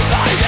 I.